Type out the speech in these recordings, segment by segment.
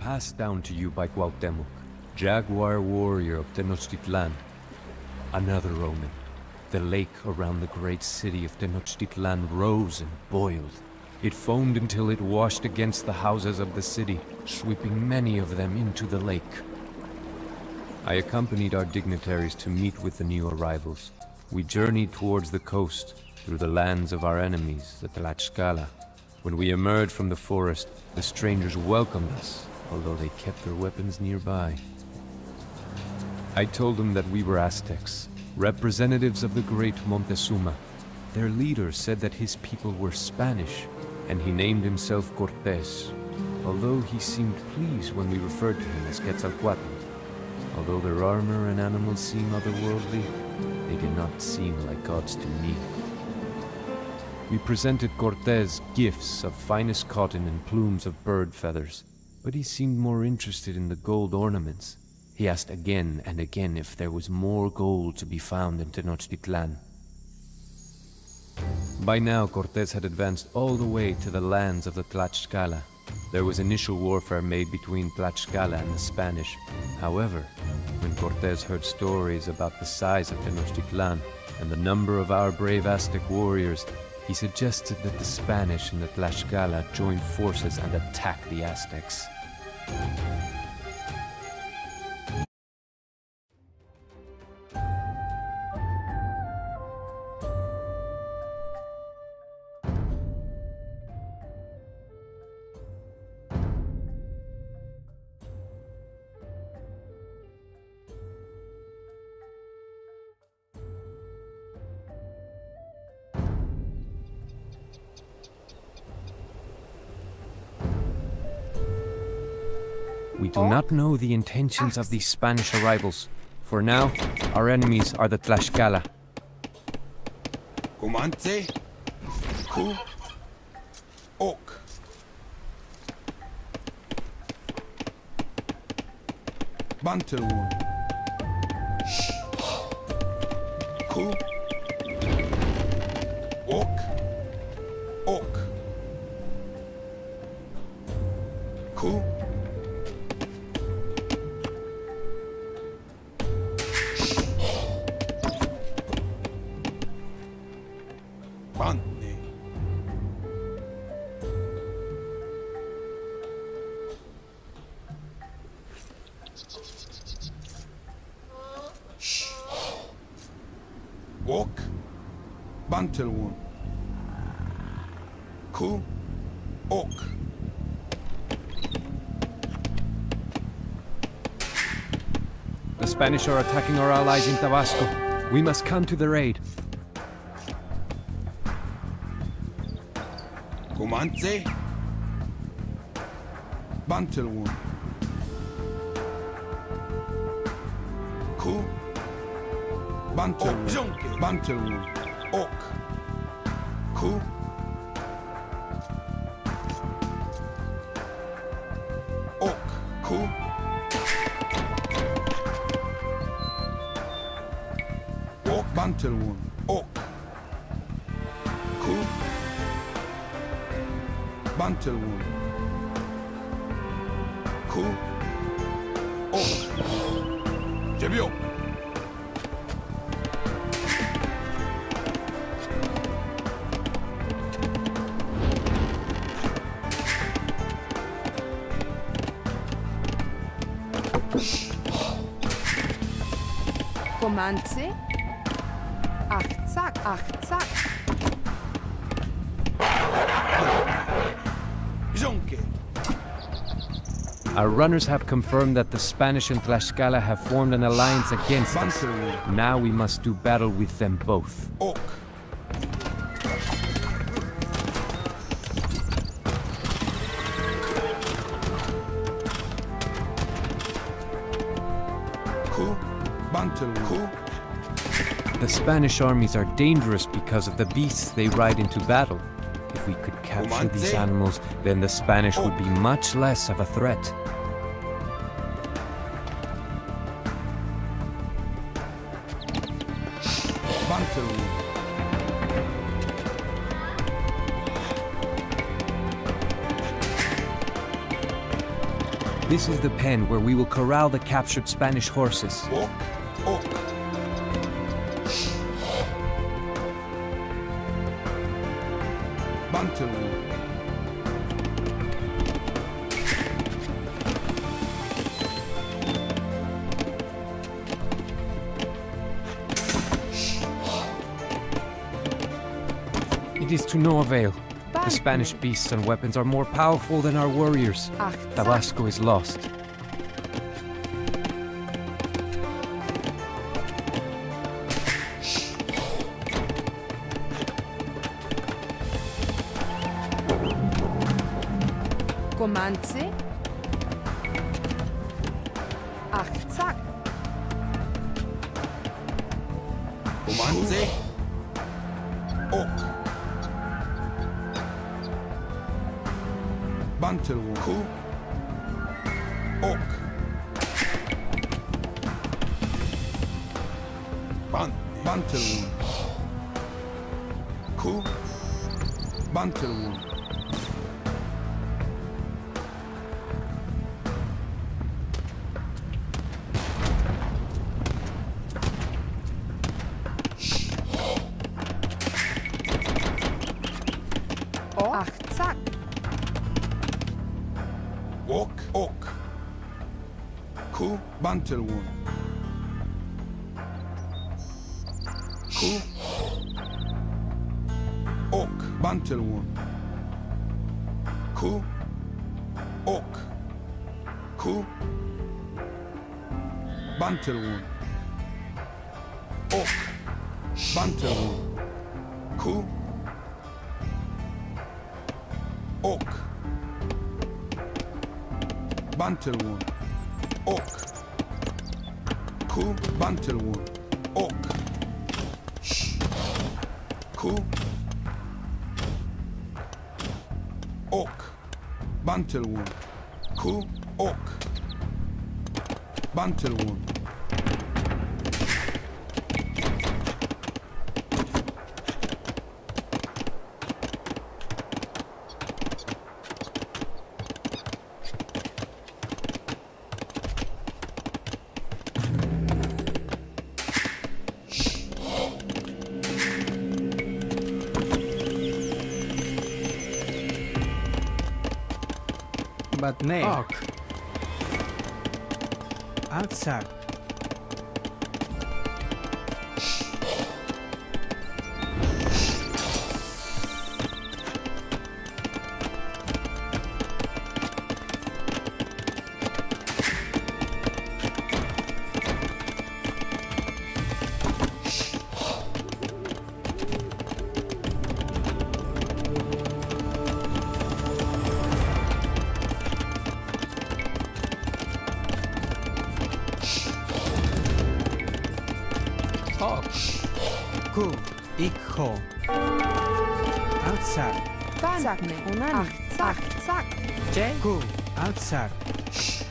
passed down to you by Cuauhtémoc, Jaguar warrior of Tenochtitlan. Another omen. The lake around the great city of Tenochtitlan rose and boiled. It foamed until it washed against the houses of the city, sweeping many of them into the lake. I accompanied our dignitaries to meet with the new arrivals. We journeyed towards the coast, through the lands of our enemies, the Tlaxcala. When we emerged from the forest, the strangers welcomed us, although they kept their weapons nearby. I told them that we were Aztecs, representatives of the great Montezuma. Their leader said that his people were Spanish, and he named himself Cortés, although he seemed pleased when we referred to him as Quetzalcoatl. Although their armor and animals seem otherworldly, they did not seem like gods to me. We presented Cortés gifts of finest cotton and plumes of bird feathers, but he seemed more interested in the gold ornaments. He asked again and again if there was more gold to be found in Tenochtitlan. By now, Cortés had advanced all the way to the lands of the Tlaxcala. There was initial warfare made between Tlaxcala and the Spanish. However, when Cortés heard stories about the size of Tenochtitlan and the number of our brave Aztec warriors, he suggested that the Spanish and the Tlaxcala join forces and attack the Aztecs. Know the intentions of these Spanish arrivals. For now, our enemies are the Tlaxcala. Comante, Ku, Ok. Bantelun. Ku, Ok, Bantelun. Ku, Ok. The Spanish are attacking our allies in Tabasco. We must come to their aid. Comante, Bantelun. Ku, Bantelun. Bantelun. Ok. Comance. Ach, zack, ach, zack. Our runners have confirmed that the Spanish and Tlaxcala have formed an alliance against us. Now we must do battle with them both. Ok. Spanish armies are dangerous because of the beasts they ride into battle. If we could capture these animals, then the Spanish would be much less of a threat. This is the pen where we will corral the captured Spanish horses. Bantelwood. It is to no avail. The Spanish beasts and weapons are more powerful than our warriors. Achtzak. Tabasco is lost. Bantelwood. Ku. Ok. Bantelwood. Ku. Ok. Ku. Bantelwood. Ok. Bantelwood. Ku. Ok. Bantelwood. Ok. Ku. Bantelwood. Ok. Ku. Ok. Bantelwood. Ku. Ok. Bantelwood. But nay. Ok. Outside. Outside. Unani. Outside. Jay. Go. Outside. Shh.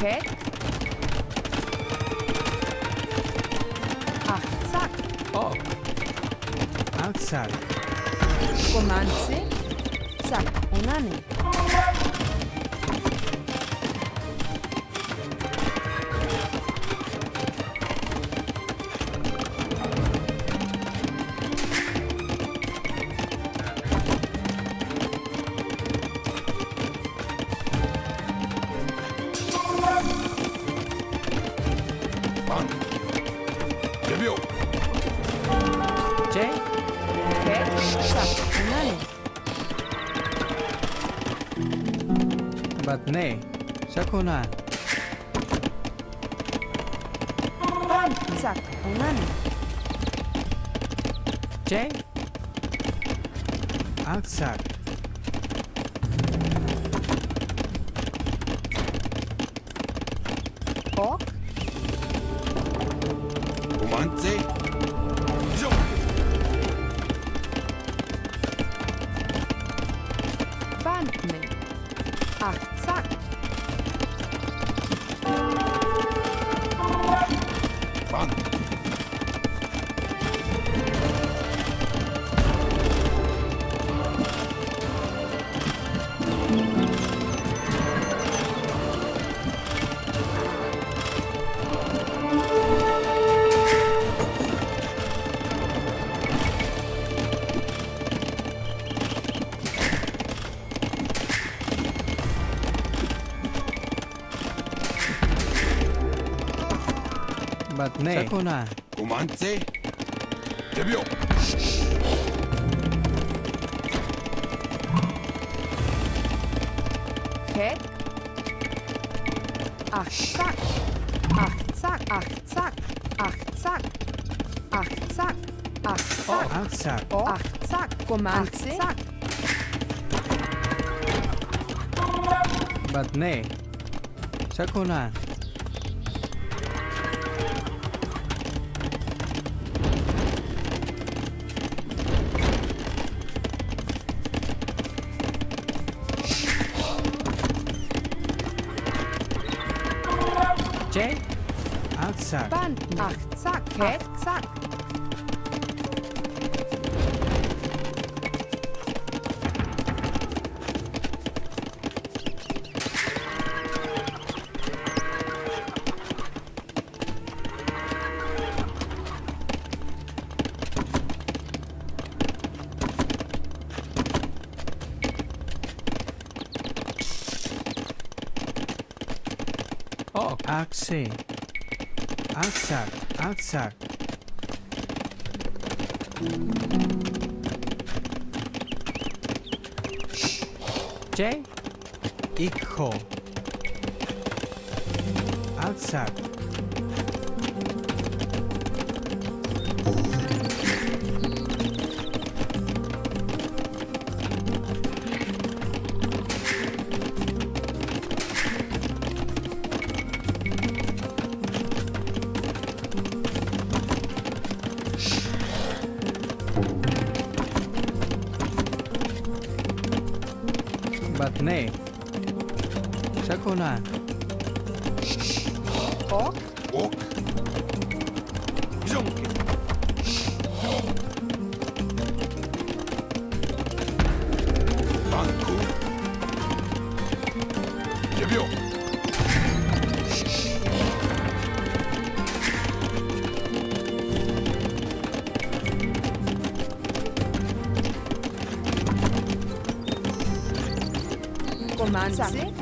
Shh. Дебил! Джей? But nay, Sakunan. Sakunan. Jay? Aksak. 네. 악삭. 악삭. 악삭. 악삭. 고만세. But nay, Sakuna. Outsack. Band. Acht, zack. Kek, zack. Oh. Axe. Outsack. Outsack. J. Ikho. Outsack.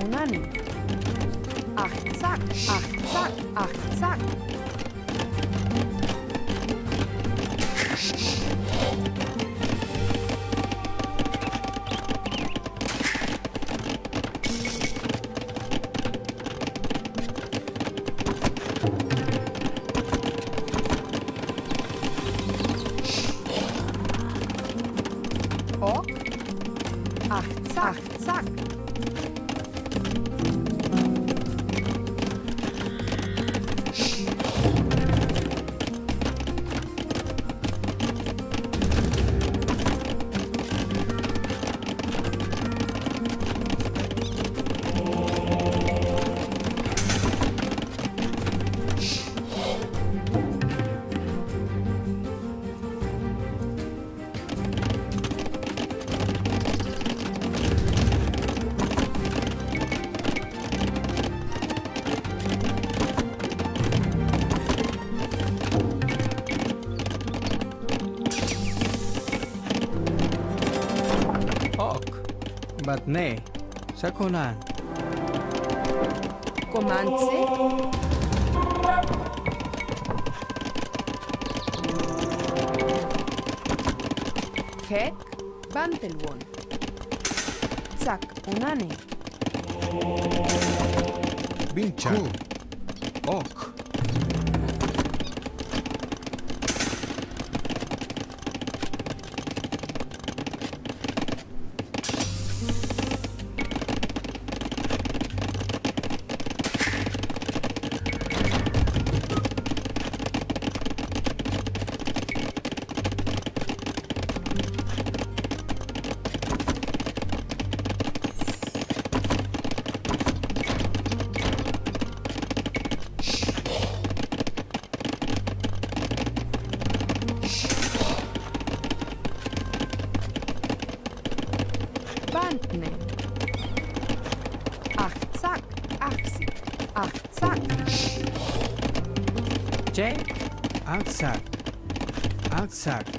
unánime. bat ne, sakonan. Komance. Kek, bantelwon. Sak unane. Bincha. Cool. Outsack. Outsack.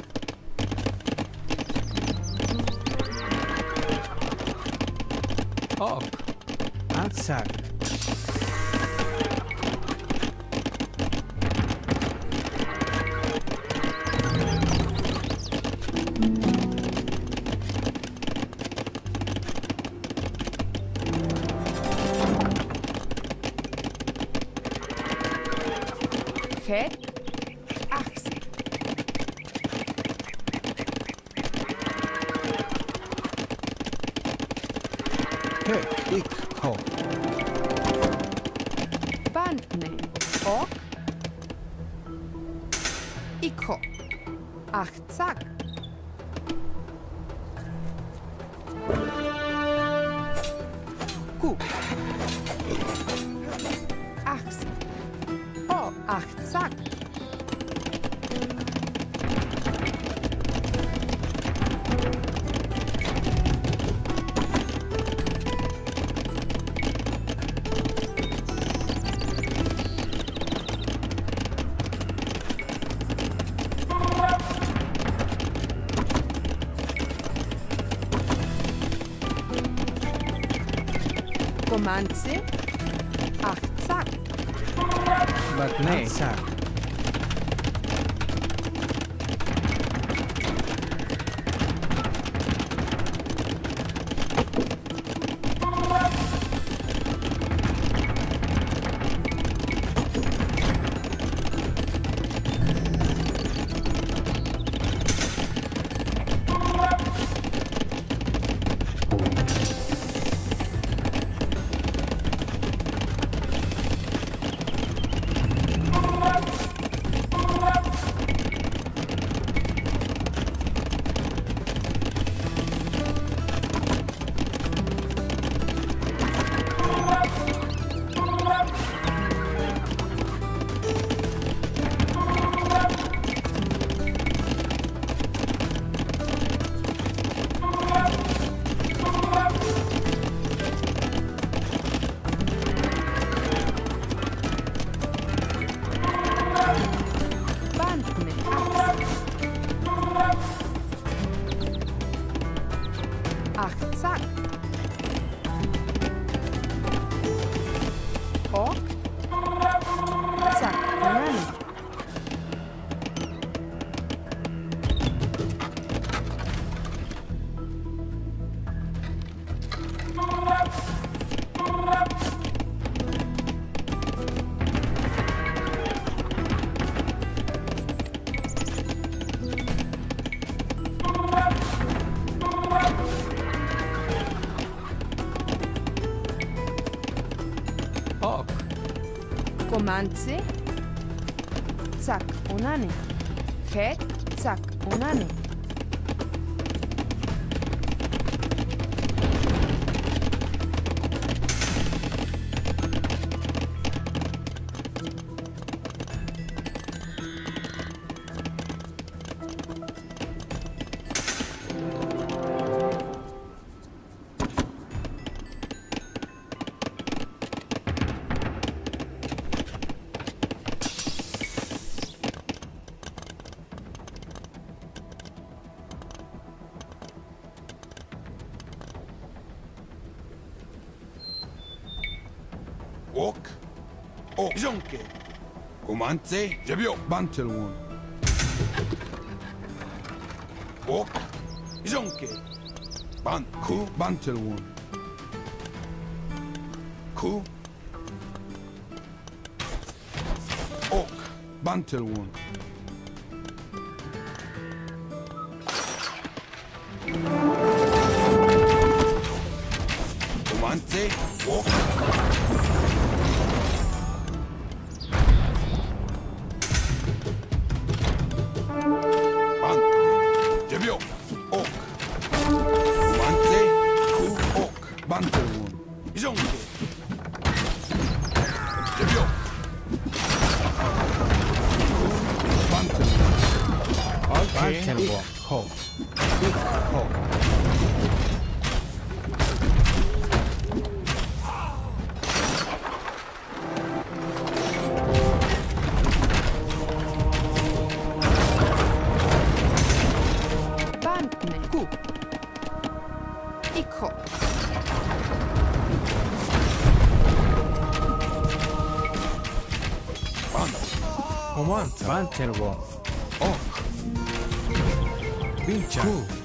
Ho. Bandne. Ok. Iko. Ach, zack. Manzi. Ach, zack. Was nee. Ach, zack. Manzi. Zack, Unani. Head, zack, Unani. 정께. 고만세 제비오 만텔원 오 정께. 만쿠 만텔원 쿠 옥, 만텔원 Cannonball. Arc. Beam Jack. Cool.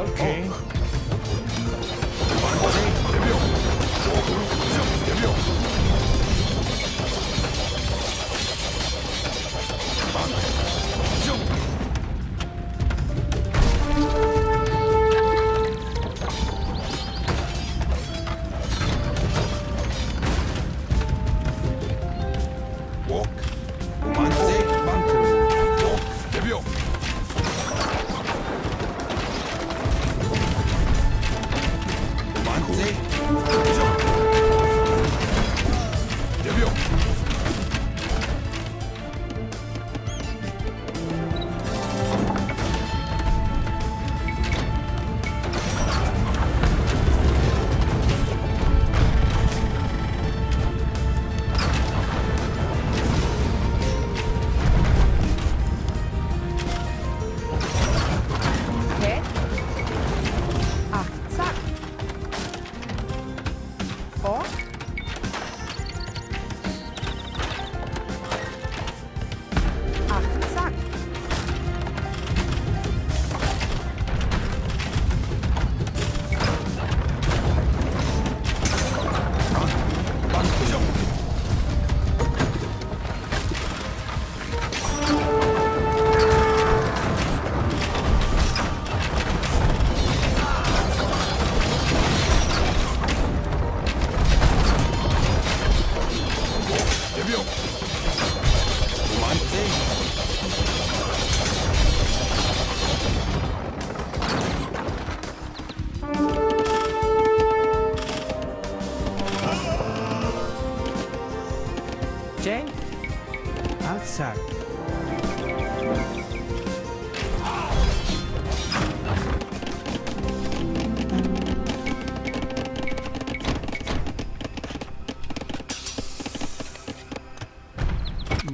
Okay. 오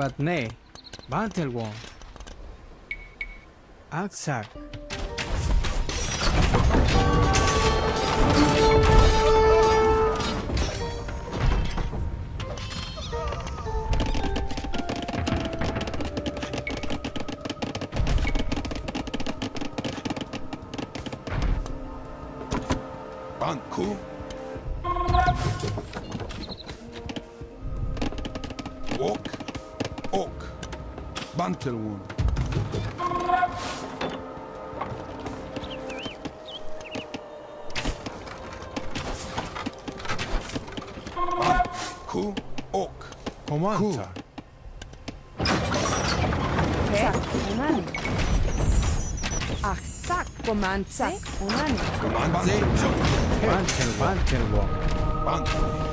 But nay, Bantelwon. Outside. 반쿠 Oak. Bantelwon. Ku Oak. Komanta. Zack, Oman. Ach, zack, Koman, zack, Oman. Koman, Bantelwon. Bantelwon. Bantelwon.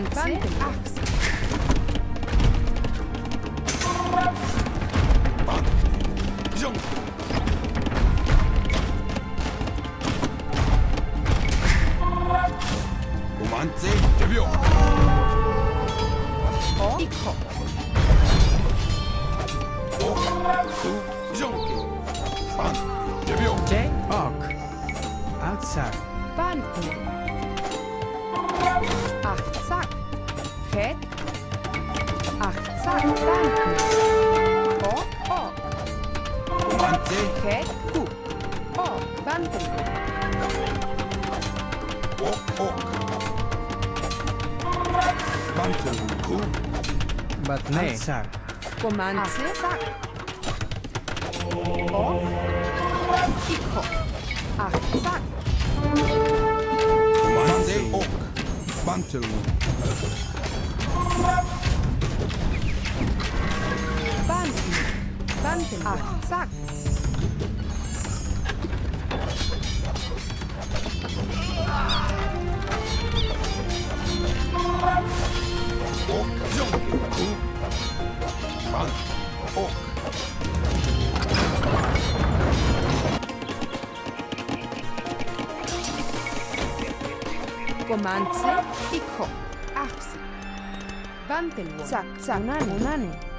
Outside. Bantu. Jet. Achca, tanki. O, o. Bante. Ket, ku. O, bante. O, o. Bante. ku. Batne. Achca. Komancy. O. Cicho. Achca. Bante. ok. Bante. adelante. Attack. Ah, Comanze y co. Axi. Ah, Vantelwo. Zac, zac, unane, unane.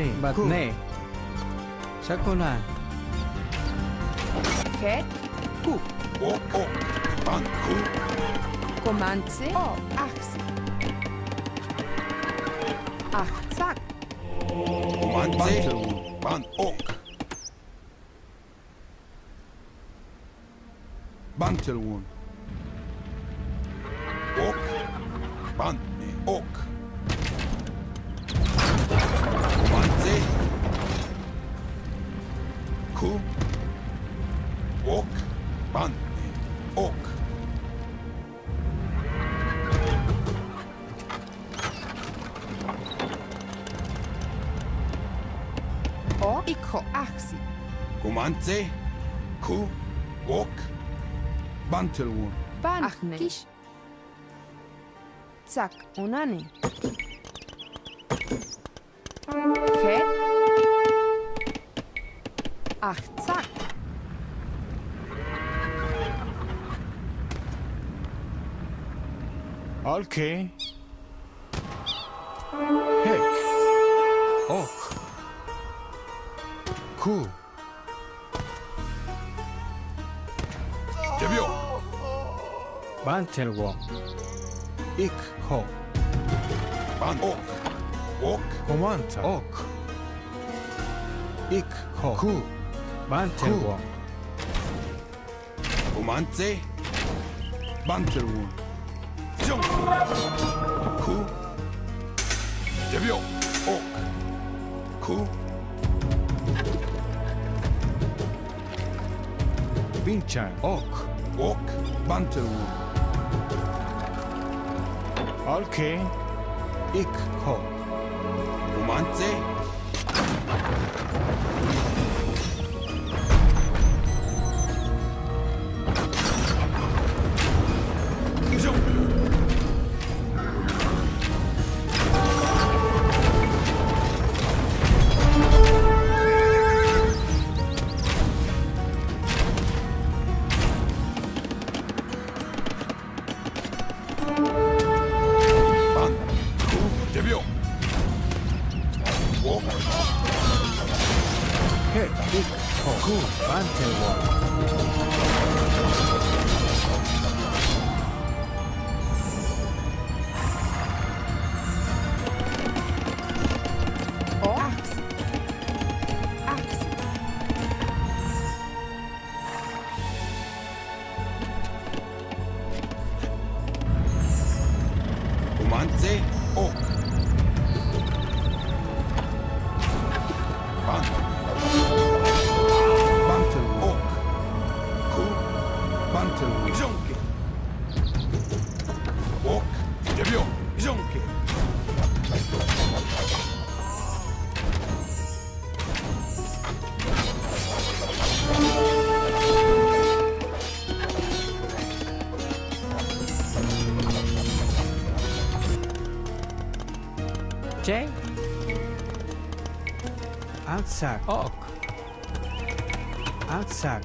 sih. Bat ne. Sakunan. kung och bandy och O i koaxi. Kumantse, ku, ok, bantelwun. Bantne. Zack, Unani. Okej. Okay. Häck. Och. Ko. Gebio. Bantelwo. Ikho. Bant. Och. Och. Komanta. Och. Ikho. Ku. Bantelwo. Komante. Bantelwo. Ku. Dziewią. Ok. Ku. Vincent. Ok. Ok. Bantu. Alki. Ik. Ho. Romance. Outside. Oh. Outside.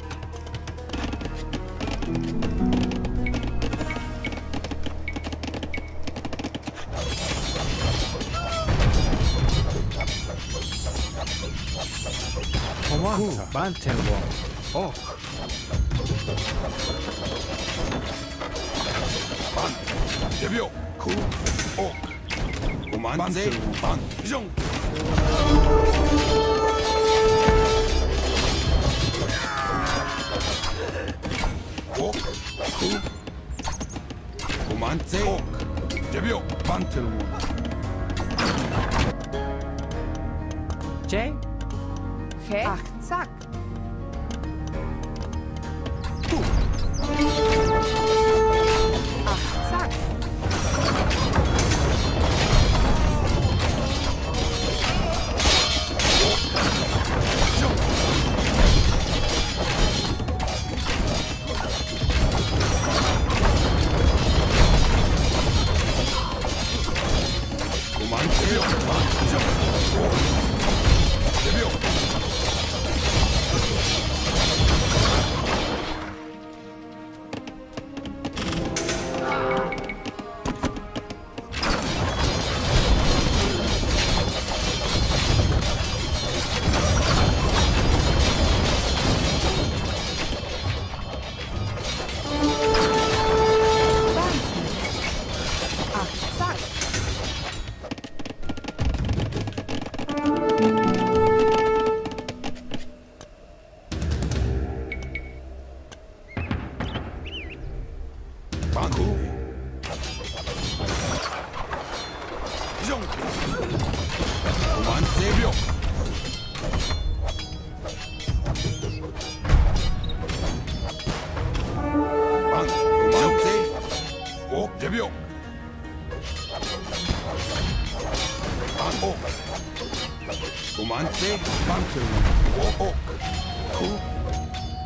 Commander, Banten Wall. Oak. Ban, Debio, Ku, Oak. Command, Ban, Vision.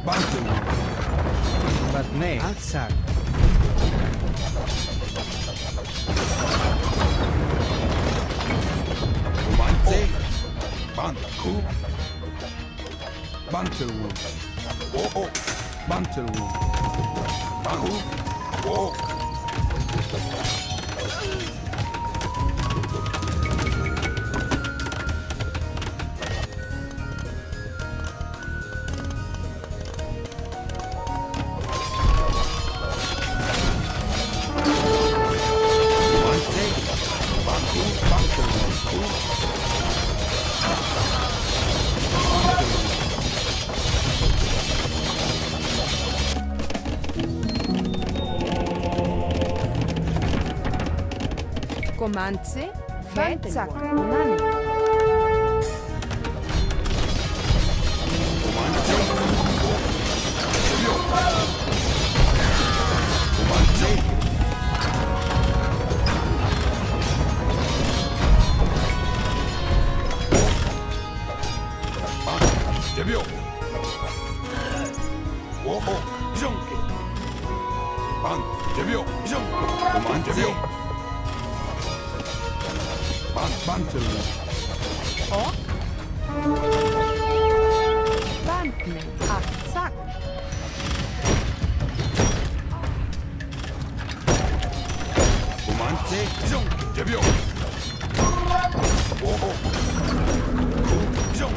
balcony. But nay, outside. Romance, Banku, Bantelwood. Oh, oh, Bantelwood. Bahu, oh. 20, 21. 대병 워호 이정기. 아, 반 대병 이정기. 어, 고만 대병 반 반틀 Ok. Bantne. Ach, zack. 오만세 이정 대표 오오 구 이정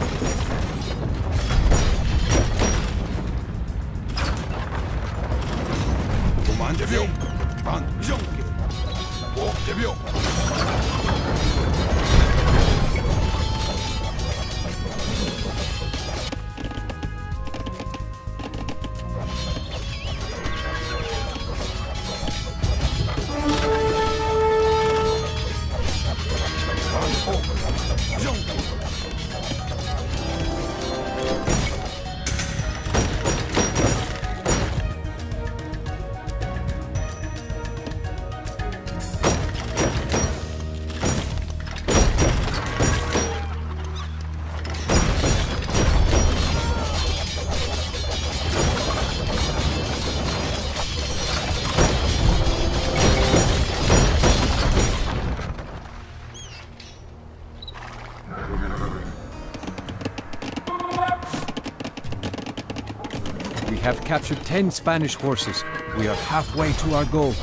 Have captured 10 Spanish horses. We are halfway to our goal.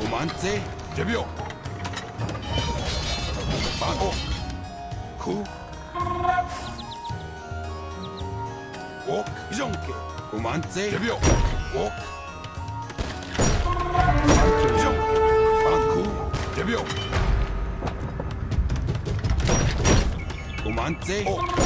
Comandante, debut. Ban ok. Ku. Walk, jonke. Comandante, debut. Walk. 安静。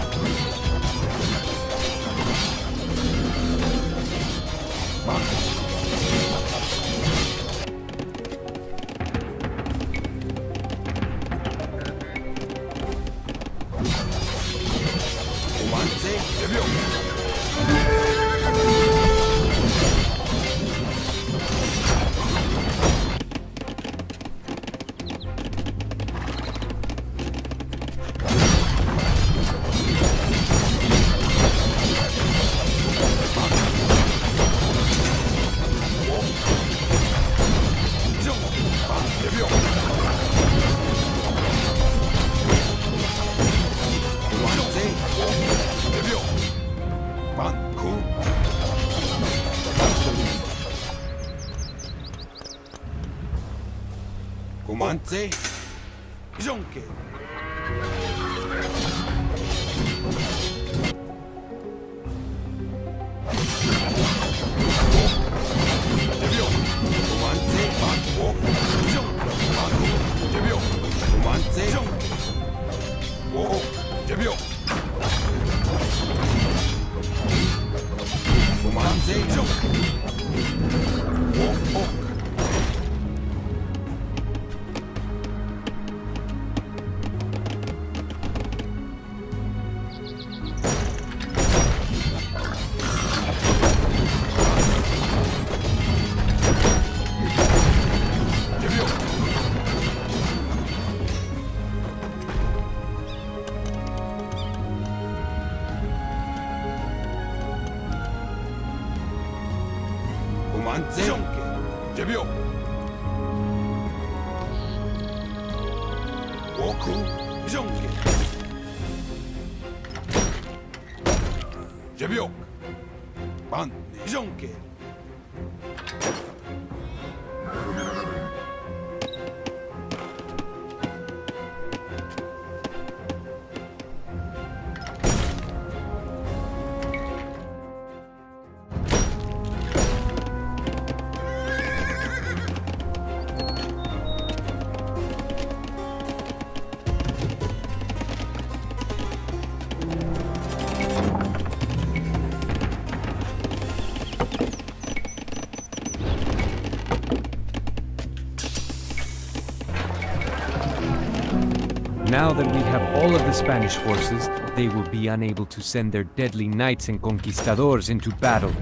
Now that we have all of the Spanish forces, they will be unable to send their deadly knights and conquistadors into battle.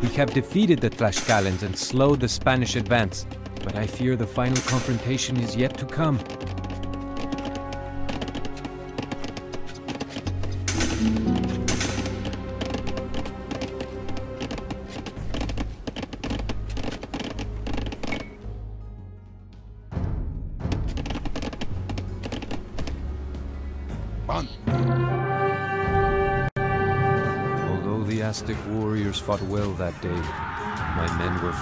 We have defeated the Tlaxcalans and slowed the Spanish advance, but I fear the final confrontation is yet to come.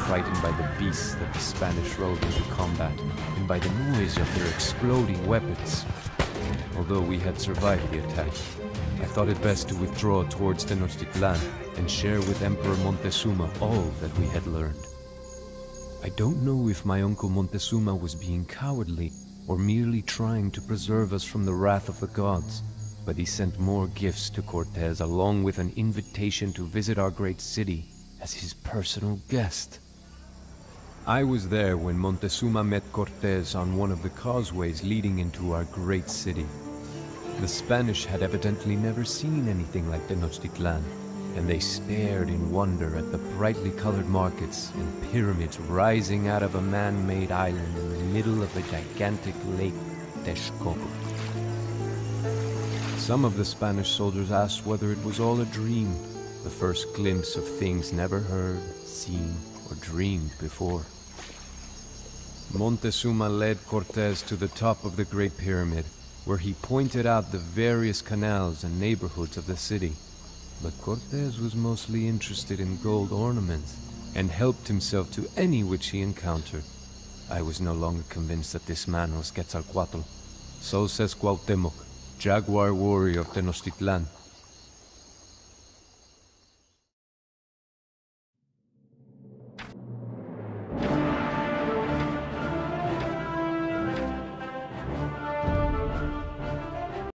Frightened by the beasts that the Spanish rode into combat, and by the noise of their exploding weapons. Although we had survived the attack, I thought it best to withdraw towards Tenochtitlan and share with Emperor Montezuma all that we had learned. I don't know if my uncle Montezuma was being cowardly or merely trying to preserve us from the wrath of the gods, but he sent more gifts to Cortez along with an invitation to visit our great city as his personal guest. I was there when Montezuma met Cortez on one of the causeways leading into our great city. The Spanish had evidently never seen anything like Tenochtitlan, and they stared in wonder at the brightly colored markets and pyramids rising out of a man-made island in the middle of a gigantic lake, Texcoco. Some of the Spanish soldiers asked whether it was all a dream, the first glimpse of things never heard, seen, or dreamed before. Montezuma led Cortez to the top of the Great Pyramid, where he pointed out the various canals and neighborhoods of the city. But Cortez was mostly interested in gold ornaments, and helped himself to any which he encountered. I was no longer convinced that this man was Quetzalcoatl. So says Cuauhtémoc, jaguar warrior of Tenochtitlan,